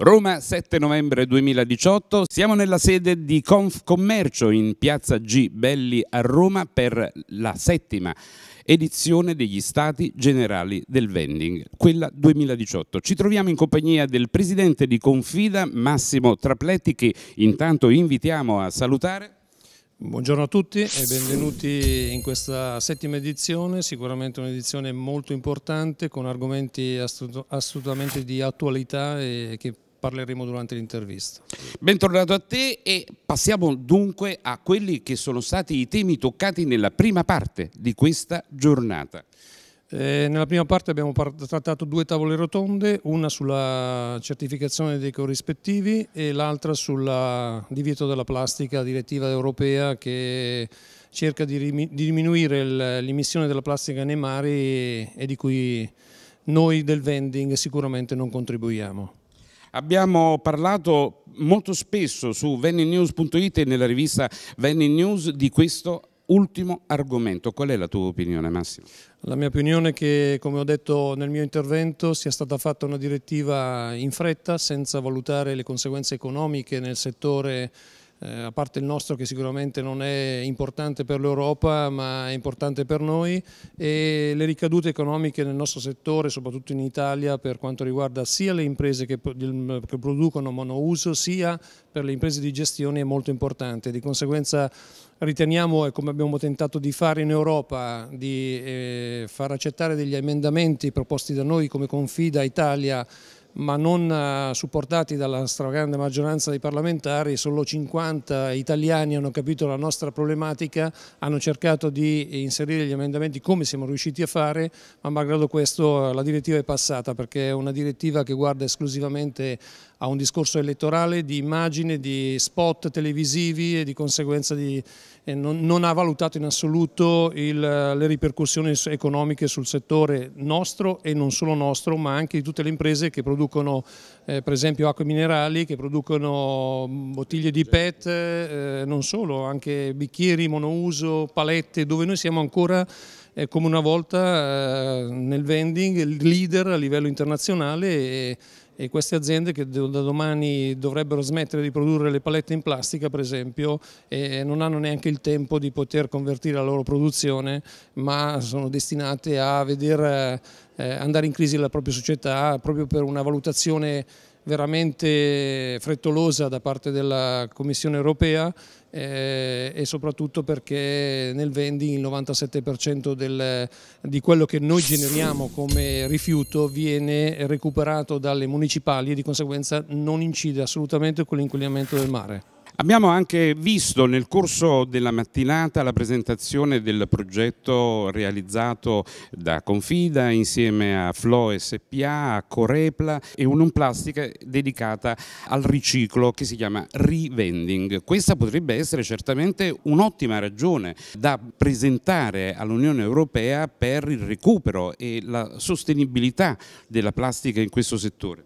Roma 7 novembre 2018, siamo nella sede di Confcommercio in piazza G Belli a Roma per la settima edizione degli Stati Generali del Vending, quella 2018. Ci troviamo in compagnia del presidente di Confida Massimo Trapletti che intanto invitiamo a salutare. Buongiorno a tutti e benvenuti in questa settima edizione, sicuramente un'edizione molto importante con argomenti assolutamente di attualità e che parleremo durante l'intervista. Bentornato a te e passiamo dunque a quelli che sono stati i temi toccati nella prima parte di questa giornata. Eh, nella prima parte abbiamo trattato due tavole rotonde, una sulla certificazione dei corrispettivi e l'altra sul divieto della plastica direttiva europea che cerca di diminuire l'emissione della plastica nei mari e di cui noi del vending sicuramente non contribuiamo. Abbiamo parlato molto spesso su venninews.it e nella rivista Venni News di questo ultimo argomento. Qual è la tua opinione Massimo? La mia opinione è che, come ho detto nel mio intervento, sia stata fatta una direttiva in fretta senza valutare le conseguenze economiche nel settore eh, a parte il nostro che sicuramente non è importante per l'Europa ma è importante per noi e le ricadute economiche nel nostro settore, soprattutto in Italia per quanto riguarda sia le imprese che, che producono monouso sia per le imprese di gestione è molto importante. Di conseguenza riteniamo, e come abbiamo tentato di fare in Europa, di eh, far accettare degli emendamenti proposti da noi come Confida Italia ma non eh, supportati dalla stragrande maggioranza dei parlamentari, solo 50 italiani hanno capito la nostra problematica, hanno cercato di inserire gli emendamenti come siamo riusciti a fare, ma malgrado questo la direttiva è passata perché è una direttiva che guarda esclusivamente a un discorso elettorale di immagine, di spot televisivi e di conseguenza di, eh, non, non, ha valutato in assoluto il, le ripercussioni economiche sul settore nostro e non solo nostro ma anche di tutte le imprese che producono eh, per esempio acque minerali, che producono bottiglie di PET, eh, non solo, anche bicchieri monouso, palette, dove noi siamo ancora eh, come una volta eh, nel vending leader a livello internazionale e, e queste aziende che da domani dovrebbero smettere di produrre le palette in plastica per esempio eh, non hanno neanche il tempo di poter convertire la loro produzione ma sono destinate a veder eh, andare in crisi la propria società proprio per una valutazione veramente frettolosa da parte della Commissione europea eh, e soprattutto perché nel vending il 97% del, di quello che noi generiamo come rifiuto viene recuperato dalle municipali e di conseguenza non incide assolutamente con l'inquinamento del mare. Abbiamo anche visto nel corso della mattinata la presentazione del progetto realizzato da Confida insieme a Flo SPA, a Corepla e un'unplastica dedicata al riciclo che si chiama Revending. Questa potrebbe essere certamente un'ottima ragione da presentare all'Unione Europea per il recupero e la sostenibilità della plastica in questo settore.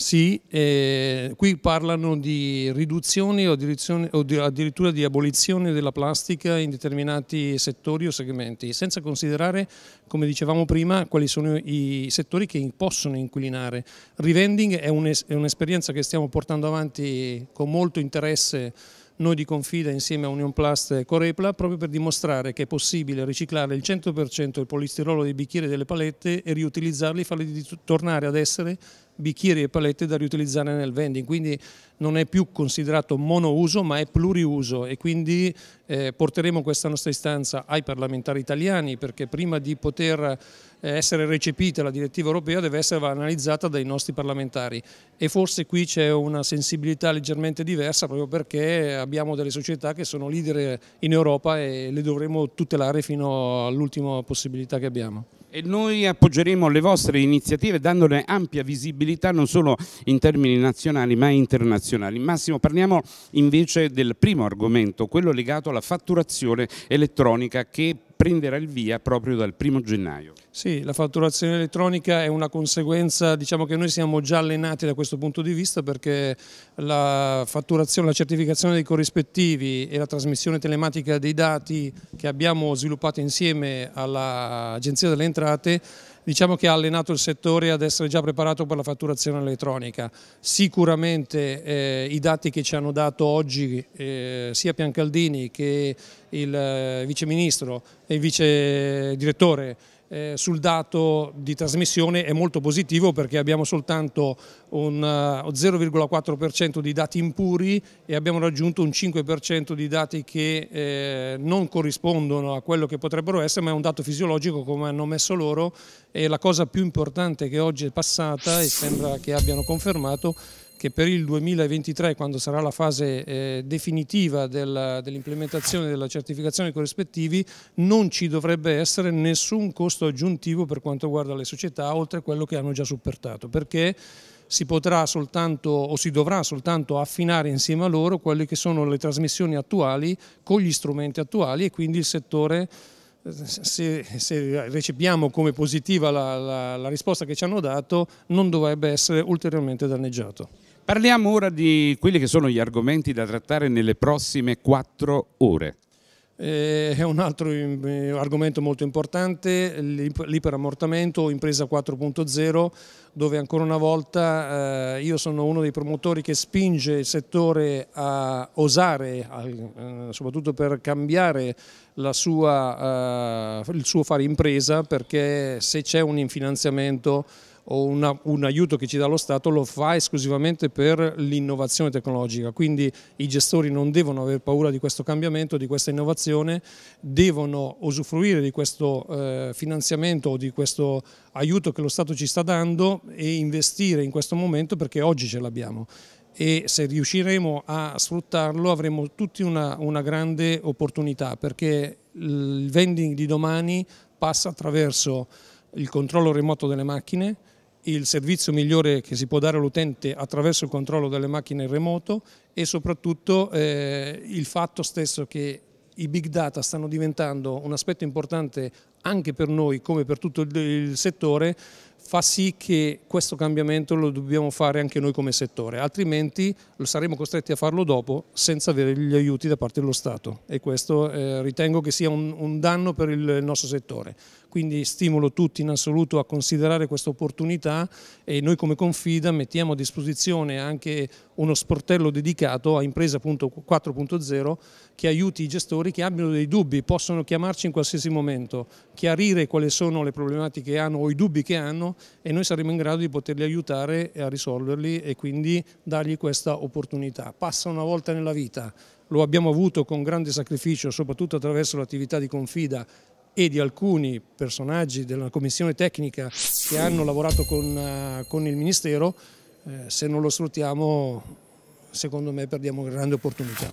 Sì, eh, qui parlano di riduzione o, o di, addirittura di abolizione della plastica in determinati settori o segmenti, senza considerare, come dicevamo prima, quali sono i settori che possono inquilinare. Revending è un'esperienza che stiamo portando avanti con molto interesse noi di Confida insieme a Union Plast e Corepla proprio per dimostrare che è possibile riciclare il 100% del polistirolo dei bicchieri e delle palette e riutilizzarli e farli tornare ad essere bicchieri e palette da riutilizzare nel vending, quindi non è più considerato monouso ma è pluriuso. E quindi eh, porteremo questa nostra istanza ai parlamentari italiani perché prima di poter eh, essere recepita la direttiva europea deve essere analizzata dai nostri parlamentari. E forse qui c'è una sensibilità leggermente diversa proprio perché abbiamo delle società che sono leader in Europa e le dovremo tutelare fino all'ultima possibilità che abbiamo. E noi appoggeremo le vostre iniziative dandone ampia visibilità non solo in termini nazionali ma internazionali. Massimo, parliamo invece del primo argomento, quello legato alla fatturazione elettronica che prenderà il via proprio dal primo gennaio. Sì, la fatturazione elettronica è una conseguenza, diciamo che noi siamo già allenati da questo punto di vista perché la fatturazione, la certificazione dei corrispettivi e la trasmissione telematica dei dati che abbiamo sviluppato insieme all'Agenzia delle Entrate diciamo che ha allenato il settore ad essere già preparato per la fatturazione elettronica. Sicuramente eh, i dati che ci hanno dato oggi eh, sia Piancaldini che il eh, Vice Ministro e il Vice Direttore eh, sul dato di trasmissione è molto positivo perché abbiamo soltanto un 0,4% eh, di dati impuri e abbiamo raggiunto un 5% di dati che eh, non corrispondono a quello che potrebbero essere ma è un dato fisiologico come hanno messo loro. E la cosa più importante che oggi è passata e sembra che abbiano confermato che per il 2023, quando sarà la fase eh, definitiva del, dell'implementazione della certificazione corrispettivi, non ci dovrebbe essere nessun costo aggiuntivo per quanto riguarda le società, oltre a quello che hanno già supportato, perché si potrà soltanto o si dovrà soltanto affinare insieme a loro quelle che sono le trasmissioni attuali con gli strumenti attuali e quindi il settore se, se, recepiamo come positiva la, la, la risposta che ci hanno dato non dovrebbe essere ulteriormente danneggiato. Parliamo ora di quelli che sono gli argomenti da trattare nelle prossime quattro ore. Eh, è un altro eh, argomento molto importante, l'iperammortamento impresa 4.0, dove ancora una volta eh, io sono uno dei promotori che spinge il settore a osare, soprattutto per cambiare sua, il suo fare impresa, perché se c'è un finanziamento o una, un aiuto che ci dà lo Stato lo fa esclusivamente per l'innovazione tecnologica, quindi i gestori non devono avere paura di questo cambiamento, di questa innovazione, devono usufruire di questo eh, finanziamento o di questo aiuto che lo Stato ci sta dando e investire in questo momento perché oggi ce l'abbiamo. E se riusciremo a sfruttarlo avremo tutti una, una grande opportunità perché il vending di domani passa attraverso il controllo remoto delle macchine, il servizio migliore che si può dare all'utente attraverso il controllo delle macchine in remoto e soprattutto eh, il fatto stesso che i big data stanno diventando un aspetto importante anche per noi come per tutto il settore fa sì che questo cambiamento lo dobbiamo fare anche noi come settore, altrimenti lo saremo costretti a farlo dopo senza avere gli aiuti da parte dello Stato e questo eh, ritengo che sia un, un danno per il nostro settore. Quindi stimolo tutti in assoluto a considerare questa opportunità e noi come Confida mettiamo a disposizione anche uno sportello dedicato a Impresa 4.0 che aiuti i gestori che abbiano dei dubbi, possono chiamarci in qualsiasi momento, chiarire quali sono le problematiche che hanno o i dubbi che hanno e noi saremo in grado di poterli aiutare a risolverli e quindi dargli questa opportunità. Passa una volta nella vita, lo abbiamo avuto con grande sacrificio, soprattutto attraverso l'attività di Confida e di alcuni personaggi della commissione tecnica che hanno lavorato con, uh, con il Ministero, eh, se non lo sfruttiamo secondo me perdiamo grande opportunità.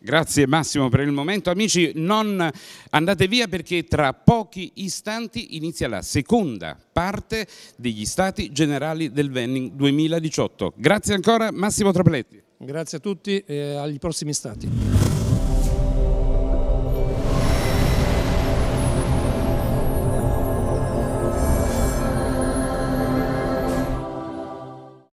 Grazie Massimo per il momento. Amici, non andate via perché tra pochi istanti inizia la seconda parte degli Stati Generali del Vending 2018. Grazie ancora Massimo Trapeletti. Grazie a tutti e agli prossimi Stati.